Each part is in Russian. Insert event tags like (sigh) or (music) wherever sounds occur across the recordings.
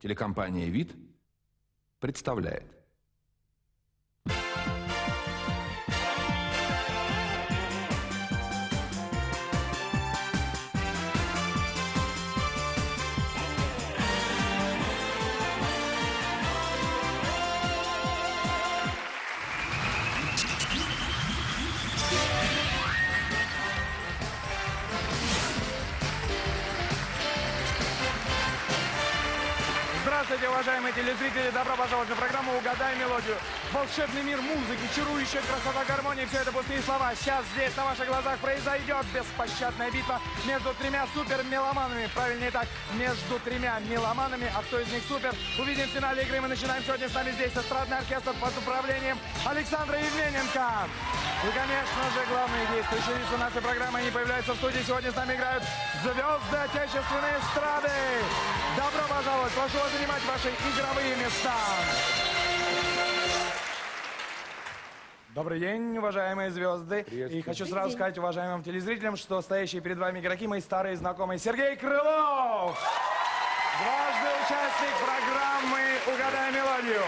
Телекомпания «Вид» представляет. Здравствуйте, уважаемые телезрители! Добро пожаловать на программу «Угадай мелодию». Волшебный мир музыки, чарующая красота гармонии – все это пустые слова. Сейчас здесь на ваших глазах произойдет беспощадная битва между тремя супер-меломанами. Правильнее так, между тремя меломанами. А кто из них супер? Увидим в финале игры. Мы начинаем сегодня с нами здесь эстрадный оркестр под управлением Александра Евмененко. И, конечно же, главные действующие лица нашей программы, они появляются в студии. Сегодня с нами играют звезды отечественной эстрады. Добро пожаловать! Прошу вас занимать ваши игровые места. Добрый день, уважаемые звезды. И хочу сразу сказать уважаемым телезрителям, что стоящие перед вами игроки мои старые знакомые Сергей Крылов. Дважды участник программы «Угадай мелодию».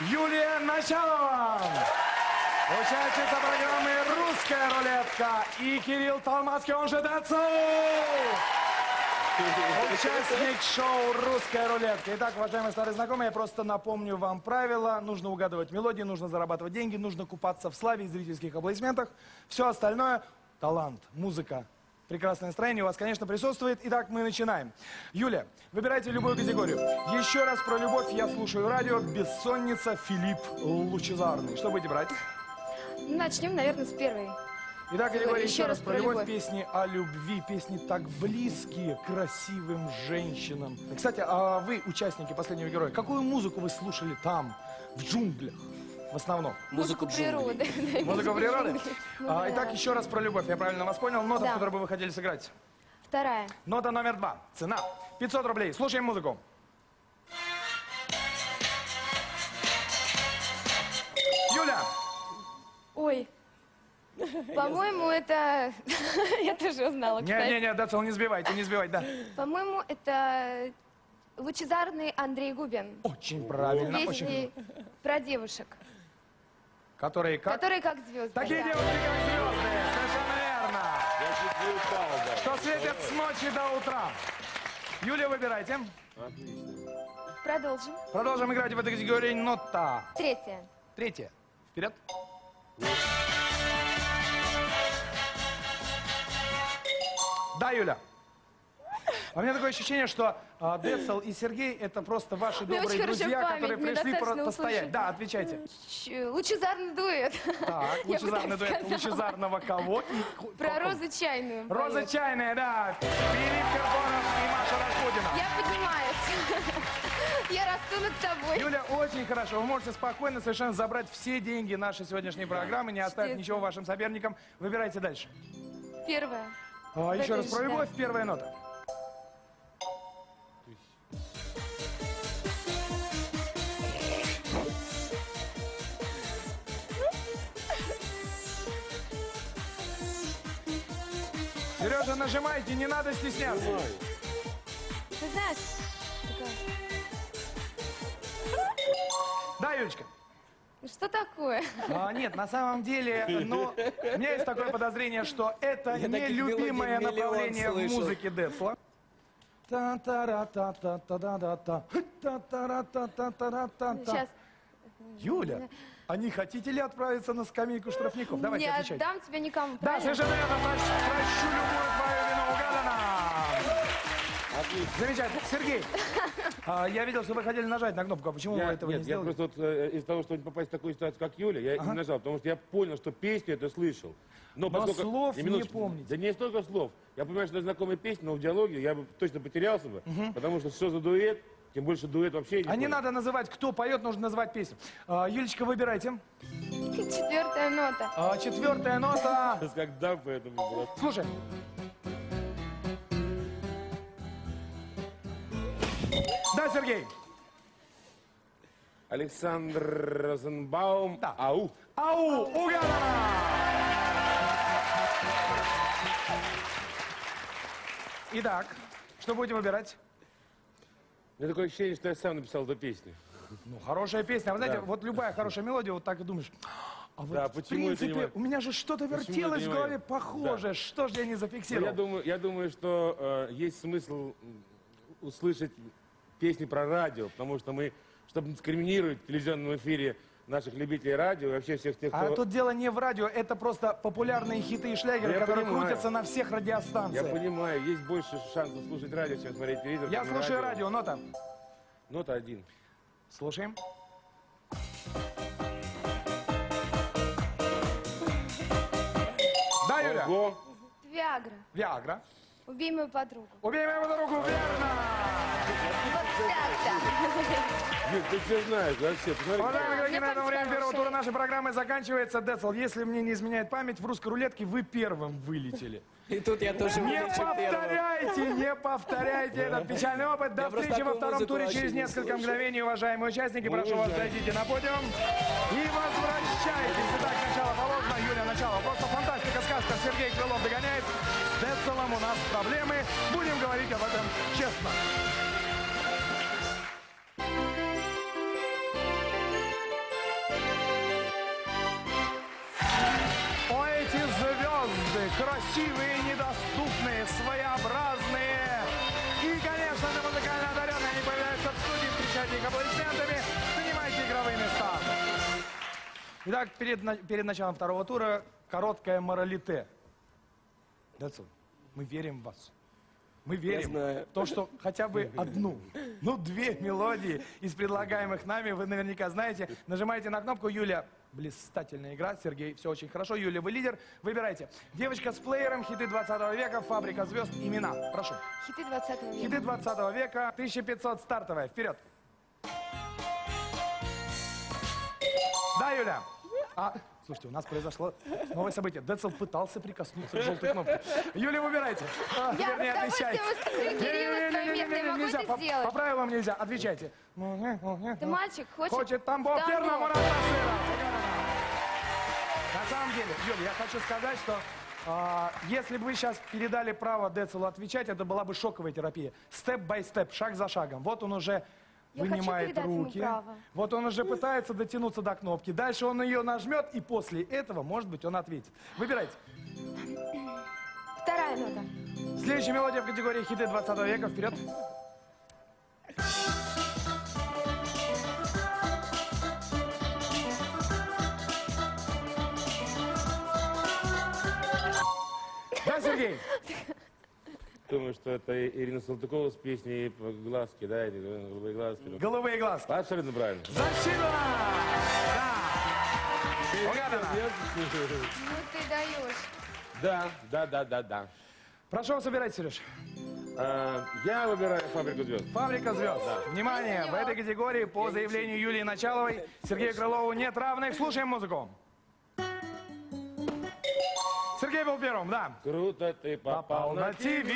Юлия Началова. Участница программы «Русская рулетка» и Кирилл Толмацкий, он же Дацу. Участник шоу «Русская рулетка». Итак, уважаемые старые знакомые, я просто напомню вам правила. Нужно угадывать мелодии, нужно зарабатывать деньги, нужно купаться в славе и зрительских аплодисментах. Все остальное – талант, музыка, прекрасное настроение у вас, конечно, присутствует. Итак, мы начинаем. Юля, выбирайте любую категорию. Еще раз про любовь я слушаю радио «Бессонница» Филипп Лучезарный. Что будете брать? Начнем, наверное, с первой. Итак, категория еще раз про любовь. Песни о любви, песни так близкие красивым женщинам. Кстати, а вы, участники последнего героя, какую музыку вы слушали там, в джунглях? В основном. Музыку джунглей. природы. Музыку природы? Ну А, итак, еще раз про любовь. Я правильно вас понял? Нота, в Да. которой бы вы хотели сыграть. Вторая. Нота номер два. Цена 500 рублей. Слушаем музыку. Юля, Ой. По-моему, это... (laughs) Я тоже узнала, кстати. не-не-не, Дацел, не сбивайте, не сбивайте, да. По-моему, это лучезарный Андрей Губин. Очень правильно, очень. Песни про девушек, Которые как? которые как звезды. Такие да. девушки, как звезды, совершенно верно. Что светят с ночи до утра. Юлия, выбирайте. Продолжим. Продолжим играть в этой категории нота. Третья. Третья. Вперед. Да, Юля. А у меня такое ощущение, что а, Децл и Сергей это просто ваши добрые хорошая друзья, память, которые мне пришли достаточно про- постоять. услышать. Да, отвечайте. Ч- Лучезарный дуэт. Так, Я бы лучезарный так дуэт сказала. лучезарного кого? И ку- Про какого? розу чайную. Роза поют. чайная, да. Филипп Киркоров и Маша Распутина. Я поднимаюсь. (laughs) Я расту над собой. Юля, очень хорошо. Вы можете спокойно совершенно забрать все деньги нашей сегодняшней программы, не оставить Естественно. ничего вашим соперникам. Выбирайте дальше. Первая. А, еще раз про любовь. Первая нота. Сережа, нажимайте, не надо стесняться. Ты знаешь, Да, Юлечка? «Ну что такое? А, нет, на самом деле, ну, у меня есть такое подозрение, что это Я мелодий миллион направление в музыке Децла. Сейчас. Юля, а не хотите ли отправиться на скамейку штрафников? Давайте, Не отвечайте. отдам тебя никому. Да, правильно? совершенно верно. Прощ- Прощу любую твою вину. Угадано. Отлично. Замечательно. Сергей, (laughs) а, я видел, что вы хотели нажать на кнопку. А почему вы Я, этого нет, не я сделали? просто вот, э, из-за того, чтобы не попасть в такую ситуацию, как Юля, я не нажал, потому что я понял, что песню это слышал. Но, слов не минуточку, помните. Да не столько слов. Я понимаю, что это знакомая песня, но в диалоге я бы точно потерялся бы, потому что что за дуэт, тем больше дуэт вообще не А не понял. надо называть, кто поет, нужно называть песню. А, Юлечка, выбирайте. Четвертая нота. А, четвертая нота. Это как да, поэтому... было. Слушай. Да, Сергей. Александр Розенбаум, Да. ау. Ау, угадано! Итак, что будете выбирать? У меня такое ощущение, что я сам написал эту песню. Ну, хорошая песня. А Вы знаете, Да. вот любая хорошая мелодия, вот так и думаешь, а вот Да, в принципе, у меня же что-то вертелось в голове похожее. Что же я не зафиксировал? я, думаю, я думаю, что э, есть смысл услышать песни про радио, потому что мы, чтобы не дискриминировать в телевизионном эфире наших любителей радио и вообще всех тех, кто... А тут дело не в радио, это просто популярные хиты и шлягеры, Я которые понимаю. крутятся на всех Я радиостанциях. понимаю, есть больше шансов слушать радио, чем смотреть телевизор. Я слушаю радио, нота. Нота один. Слушаем. Да, Юля? Ого! Виагра. Виагра. Убей мою подругу. Убей мою подругу, верно! Вот так-то. Ты все знаешь вообще. Посмотри. Уважаемые коллеги, на этом время первого тура нашей программы заканчивается. Децл, если мне не изменяет память, в русской рулетке вы первым вылетели. И тут я тоже Не повторяйте, не повторяйте этот печальный опыт. До встречи во втором туре через не несколько мгновений, уважаемые участники. Прошу вас, зайдите на подиум и возвращайтесь. Итак, начало положено. Юля, начало. Просто фантастика, сказка. Сергей Крылов догоняет. С Децелом у нас проблемы. Будем говорить об этом честно. О, эти звезды, красивые, недоступные, своеобразные. И, конечно, на музыкально одаренные они появляются в студии. Встречайте их аплодисментами. Занимайте игровые места. Итак, перед, перед началом второго тура короткое моралите. Децл, мы верим в вас. Мы верим знаю. в то, что хотя бы одну, ну две мелодии из предлагаемых нами вы наверняка знаете. Нажимаете на кнопку Юля. Блистательная игра. Сергей, все очень хорошо. Юля, вы лидер. Выбирайте. Девочка с плеером, хиты 20 века, фабрика звезд, имена. Прошу. Хиты 20 века. Хиты 20 века, 1500 стартовая. Вперед. Да, Юля? А, слушайте, у нас произошло новое событие. Децл пытался прикоснуться к желтой кнопке. Юля, выбирайте. А, Я вернее, отвечайте. нельзя, по-. По правилам нельзя. Отвечайте. Ты мальчик, хочет? Хочет тамбов сыра. На самом деле, Юля, я хочу сказать, что а, если бы вы сейчас передали право Децелу отвечать, это была бы шоковая терапия. Step by step, шаг за шагом. Вот он уже Я вынимает руки. Вот он уже пытается дотянуться до кнопки. Дальше он ее нажмет, и после этого, может быть, он ответит. Выбирайте. Вторая нота. Следующая мелодия в категории хиты 20 века. Вперед. Да, Сергей? (laughs) Думаю, что это Ирина Салтыкова с песней по «Глазки», да, или э, «Голубые глазки». Голубые глазки. Абсолютно правильно. Засчитано! Да. Угадано. Ну ты даешь. Да, да, да, да, да. Прошу вас, убирать, Сереж. А, я выбираю «Фабрику звезд». Фабрика звезд. Внимание, в этой категории по заявлению Юлии Началовой Сергею Крылову нет равных. Слушаем музыку. Сергей был первым, да. Круто ты попал, Попал на ТВ.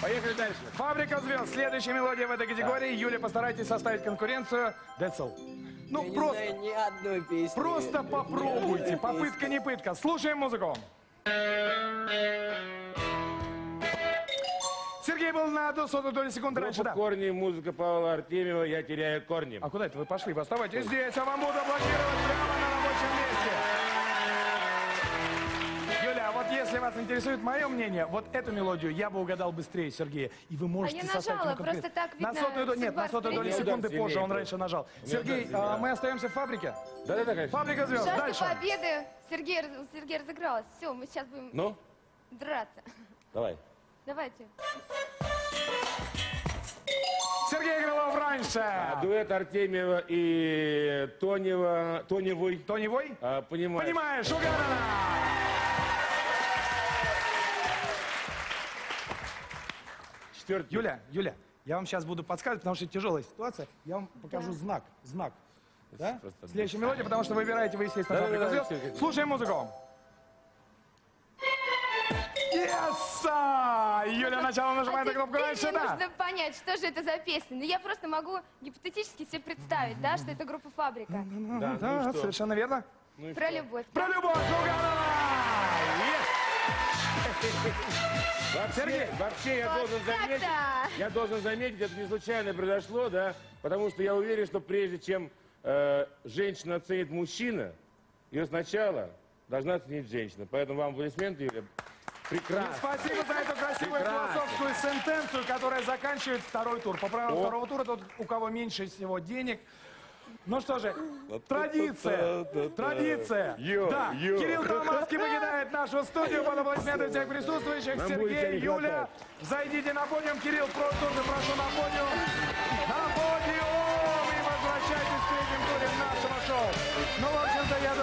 Поехали дальше. Фабрика звезд. Следующая мелодия в этой категории. Юля, постарайтесь составить конкуренцию. Децл. Ну, Я не просто, знаю ни одной песни. просто попробуйте. Попытка не пытка. Слушаем музыку. Сергей был на одну сотую долю секунды раньше, Группа да. корни, музыка Павла Артемьева, я теряю корни. А куда это вы пошли? Вы оставайтесь здесь, а вам буду аплодировать прямо на рабочем месте. Юля, а вот если вас интересует мое мнение, вот эту мелодию я бы угадал быстрее Сергея. И вы можете А я составить нажала, просто так, На видно, сотую, до- нет, на сотую долю секунды Удар позже он раньше нажал. Сергей, а, мы остаемся в фабрике? Да-да-да, конечно. Фабрика звезд. Жажда Дальше. победы. Сергей, Сергей разыгралась. Все, мы сейчас будем Ну, драться. давай. Давайте. Сергей Крылов раньше. Дуэт Артемьева и Тонева, Тоневой. Тони Вой? А, понимаешь. Понимаешь, угадано. Четвертый. Юля, Юля, я вам сейчас буду подсказывать, потому что тяжелая ситуация. Я вам покажу знак, знак. Да? Просто Следующая мелодия, потому что выбираете вы, естественно, Да, да, «Фабрика да, звезд». Слушаем музыку. Yes! Юля начало нажимает на а кнопку раньше, мне да. нужно понять, что же это за песня. Ну, я просто могу гипотетически себе представить, да, что это группа «Фабрика». Да, ну Да, что? совершенно верно. Ну и Про что? любовь. Про любовь! Yes! Вообще, вообще я должен заметить, так-то. я должен заметить, это не случайно произошло, да, потому что я уверен, что прежде чем э, женщина оценит мужчина, ее сначала должна оценить женщина. Поэтому вам аплодисменты, Юлия. Прекрасно. Спасибо за эту красивую Прекрасно. философскую сентенцию, которая заканчивает второй тур. По правилам О. второго тура, тот, у кого меньше всего денег. Ну что же, традиция, традиция. Йо, Да, йо. Кирилл Толмацкий покидает нашу студию под аплодисменты всех присутствующих. Нам Сергей, Юля, зайдите на подиум. Кирилл, про- тоже прошу. На подиум!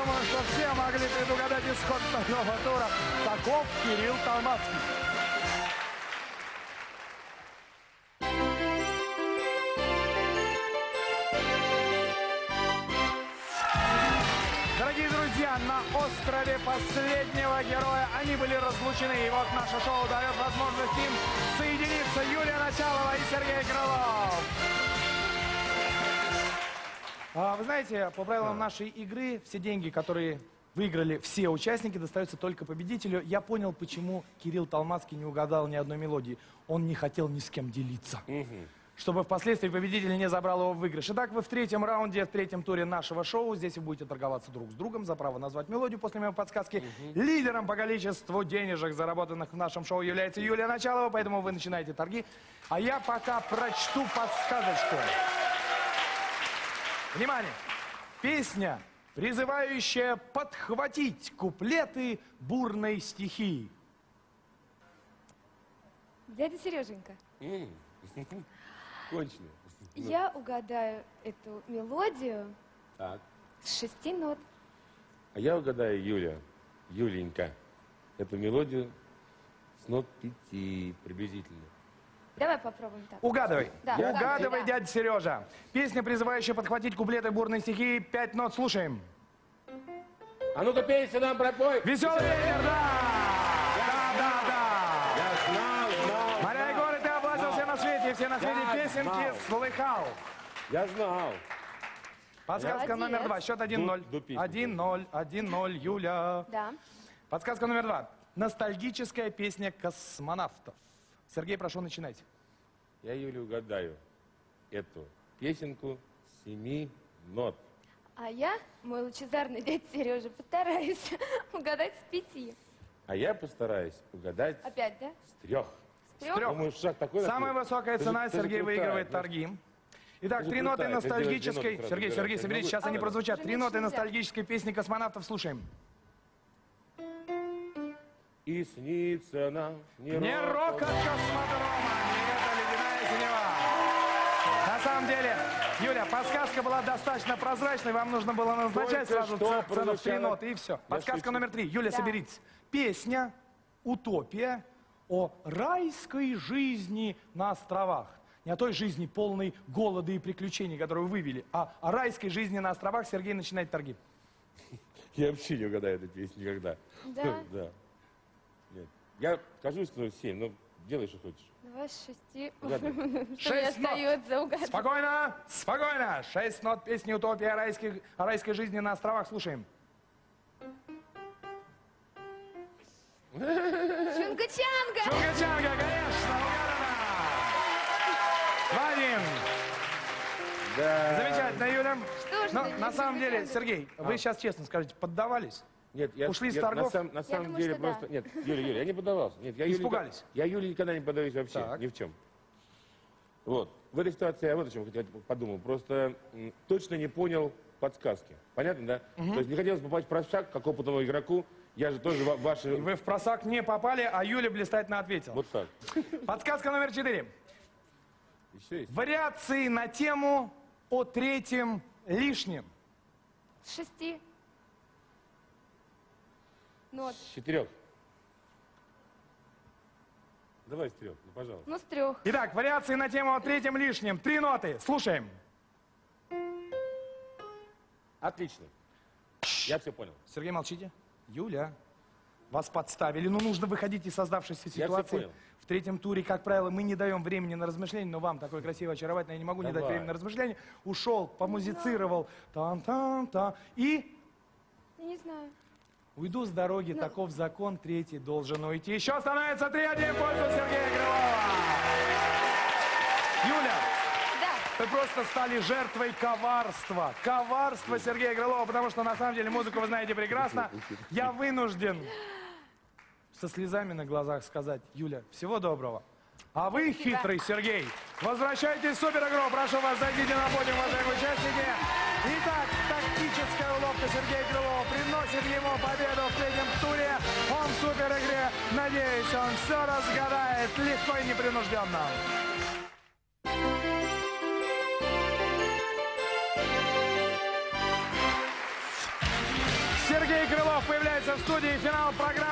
Думаю, что все могли предугадать исход второго тура. Таков Кирилл Толмацкий. Дорогие друзья, на острове последнего героя они были разлучены. И вот наше шоу дает возможность им соединиться. Юлия Началова и Сергей Крылов. А, Вы знаете, по правилам нашей игры, все деньги, которые выиграли все участники, достаются только победителю. Я понял, почему Кирилл Толмацкий не угадал ни одной мелодии. Он не хотел ни с кем делиться. Чтобы впоследствии победитель не забрал его в выигрыш. Итак, вы в третьем раунде, в третьем туре нашего шоу. Здесь вы будете торговаться друг с другом за право назвать мелодию после моей подсказки. Лидером по количеству денежек, заработанных в нашем шоу, является Юлия Началова, поэтому вы начинаете торги. А я пока прочту подсказочку. Внимание! Песня, призывающая подхватить куплеты бурной стихии. Дядя Сереженька, (laughs) Кончено. я угадаю эту мелодию Так. с шести нот. А я угадаю, Юля, Юленька, эту мелодию с нот пяти приблизительно. Давай попробуем так. Угадывай. Да, Угадывай, да. дядя Сережа. Песня, призывающая подхватить куплеты бурной стихии. Пять нот слушаем. А ну-ка пейся нам пропой. Веселый ветер, да! Да, да, да! Я знал, знал, Моря и горы ты облазил все на свете, все на свете песенки знал. слыхал. Я знал. Подсказка номер два. Счет 1-0. Ду- ду песню. 1-0, 1-0, Юля. Да. Подсказка номер два. Ностальгическая песня космонавтов. Сергей, прошу, начинайте. Я, Юля, угадаю эту песенку с семи нот. А я, мой лучезарный дядя Сережа, постараюсь (laughs) угадать с пяти. А я постараюсь угадать Опять, да? с трех. С трех? Думаю, шаг такой Самая такой. высокая Ты цена, ты Сергей крутая, выигрывает да. торги. Итак, Ты три ноты крутая, ты ностальгической... ноты Сергей. Сергей, соберись, сейчас они А, прозвучат. уже Три ноты ностальгической песни космонавтов слушаем. И снится нам не, Не рок от космодрома, не это ледяная синева. На самом деле, Юля, подсказка была достаточно прозрачной, вам нужно было назначать Только сразу цену в три прозвучало. ноты и все. Подсказка номер три. Юля, Да. соберитесь. Песня «Утопия» о райской жизни на островах. Не о той жизни, полной голода и приключений, которую вы вывели, а о райской жизни на островах. Сергей начинает торги. (laughs) Я вообще не угадаю эту песню никогда. Да? (laughs) да. Я скажу, что семь, но делай, что хочешь. Давай с шести. (laughs) Что мне Шесть нот. остается угадать? Спокойно, спокойно. Шесть нот песни «Утопия» райских, о райской жизни на островах. Слушаем. Чунга-чанга! Чунга-чанга, конечно, угадано. Два-один. Да. Замечательно, Юля. Что ж ты, не на самом деле? Сергей, вы сейчас честно скажите, поддавались? Нет, я, Ушли с я торгов? На, сам- на самом думаю, деле что да. просто... Нет, Юля, Юля, я не поддавался. Нет, я Юле Испугались? никогда- я Юле никогда не поддаюсь вообще, Так. ни в чем. Вот. В этой ситуации я вот о чем хотел, подумал. Просто м, точно не понял подсказки. Понятно, да? То есть не хотелось попасть в просак, как опытному игроку. Я же тоже ва- ваши... Вы в просак не попали, а Юля блистательно ответила. Вот так. Подсказка номер четыре. Еще есть? Вариации на тему о третьем лишнем. С шести. Нот. С четырех. Давай с трех, ну, пожалуйста. Ну, с трех. Итак, вариации на тему о третьем лишнем. Три ноты. Слушаем. Отлично. Я все понял. Сергей, молчите. Юля, вас подставили. Ну, нужно выходить из создавшейся ситуации. понял. В третьем туре, как правило, мы не даем времени на размышления, но вам такой красивый, очаровательный, я не могу не дать Давай. времени на размышления. Ушел, помузицировал, там-там-там, и Я не знаю. Уйду с дороги, таков закон, третий должен уйти. Еще становится 3-1 в пользу Сергея Крылова. Юля, Да. вы просто стали жертвой коварства. Коварства Сергея Крылова, потому что на самом деле музыку вы знаете прекрасно. Я вынужден со слезами на глазах сказать, Юля, всего доброго. А вы, хитрый Сергей, возвращайтесь в супер-игру. Прошу вас, зайдите на подиум, уважаемые участники. Итак, тактическая уловка Сергея Крылова приносит ему победу в третьем туре. Он в супер-игре. Надеюсь, он все разгадает легко и непринужденно. Сергей Крылов появляется в студии. Финал программы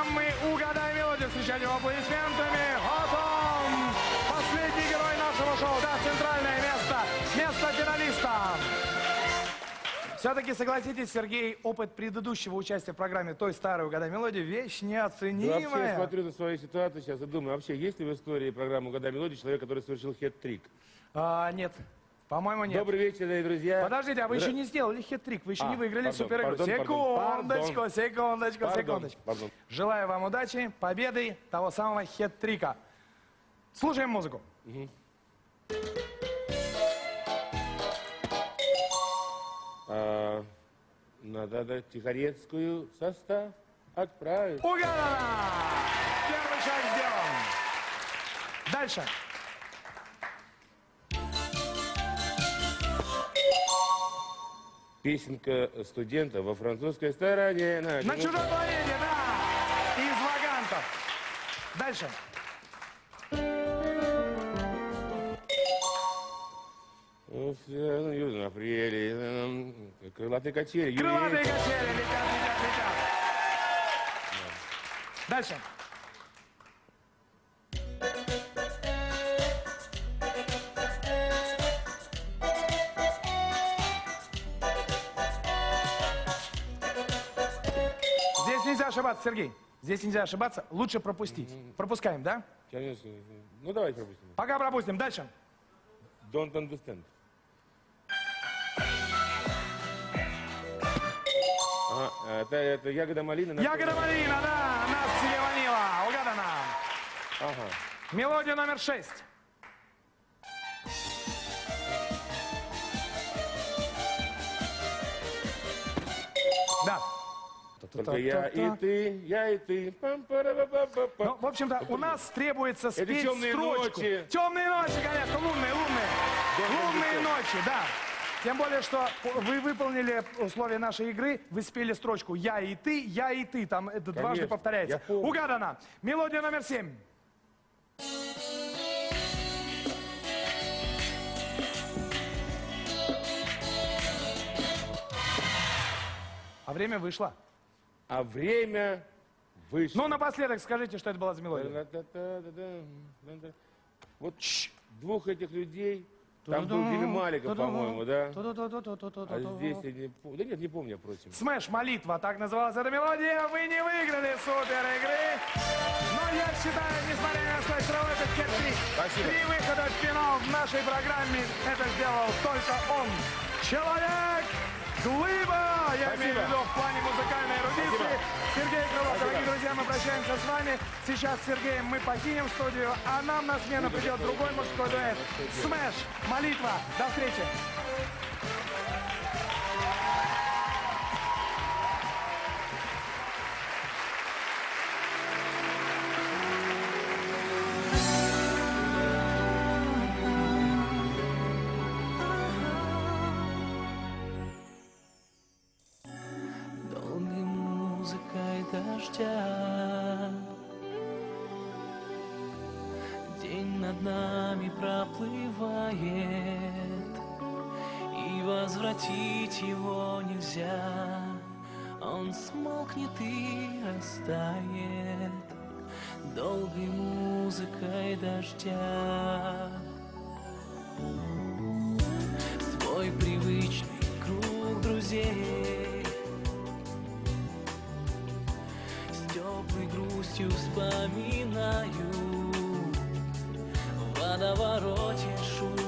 Все-таки согласитесь, Сергей, опыт предыдущего участия в программе той старой «Угадай мелодию» вещь Да вообще, я неоценимая. смотрю на свою ситуацию сейчас и думаю, вообще есть ли в истории программы «Года мелодии» человек, который совершил хет-трик? А, нет, по-моему, нет. Добрый вечер, дорогие друзья. Подождите, а вы еще Здра- не сделали хет-трик, вы еще А, не выиграли пардон, супер-игру. пардон, пардон, Секундочку, пардон. секундочку, Пардон, секундочку. пардон. Желаю вам удачи, победы, того самого хет-трика. Слушаем музыку. А, надо Тихорецкую состав отправить. Угадано! Первый шаг сделан. Дальше. Песенка студента во французской стороне. На, На чужой планете, да! Из вагантов. Дальше. Ну, апреле. м, Крылатые качели. Юрий Крылатые качели летят, летят, летят. Дальше. Здесь нельзя ошибаться, Сергей. Здесь нельзя ошибаться. Лучше пропустить. Пропускаем, да? Конечно. Ну, давайте пропустим. Пока пропустим. Дальше. Don't understand. Ага, это, это ягода малина. на- Ягода малина, да, нас тебе ванила. Угадано. Ага. Мелодия номер шесть. Да. Только я и ты, я и ты. пам Ну, в общем-то, у нас требуется спеть «Темные строчку. ночи». Темные ночи, конечно, лунные, лунные. Лунные ночи, да. Тем более, что вы выполнили условия нашей игры, вы спели строчку «Я и ты, я и ты». Там это дважды Конечно, повторяется. я помню. Угадано. Мелодия номер семь. А время вышло. А время вышло. Ну, напоследок скажите, что это была за мелодия. Вот двух этих людей, там был Вилли Маликов, по-моему, да? А здесь я не помню. Да нет, не помню, впрочем. Smash молитва, так называлась эта мелодия. Вы не выиграли супер игры. Но я считаю, несмотря на свой это хет-трик. Спасибо. Три выхода в финал в нашей программе. Это сделал только он. Человек Глыба! Я имею в плане музыкальной эрудиции. Сергей Крылов, дорогие друзья, мы прощаемся с вами. Сейчас с Сергеем мы покинем студию, а нам на смену придет другой мужской дуэт. Smash, молитва. До встречи. Проплывает, и возвратить его нельзя. Он смолкнет и растает долгой музыкой дождя. Свой привычный круг друзей С теплой грустью вспоминаю В водовороте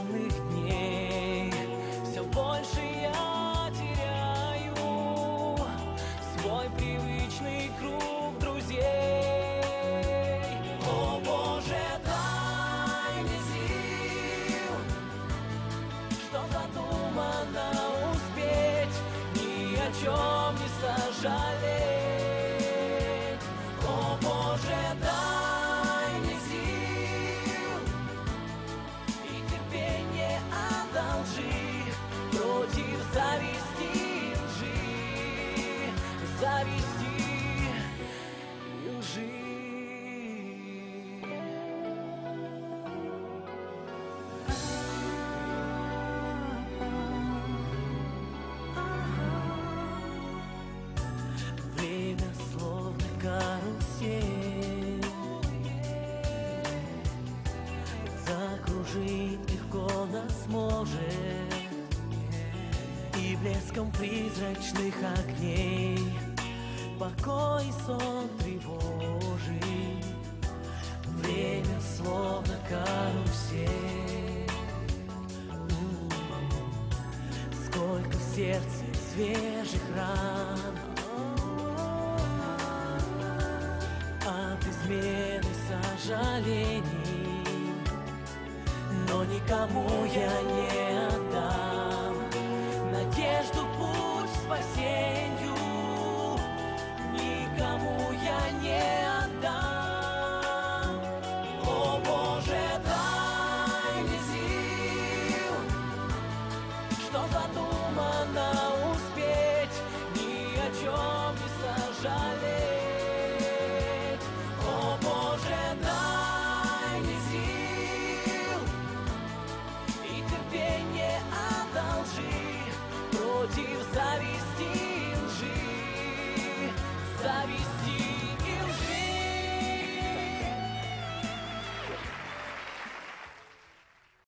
карусель. Закружить легко нас может И блеском призрачных огней. Покой и сон тревожит Время словно карусель. Сколько в сердце свежих ран.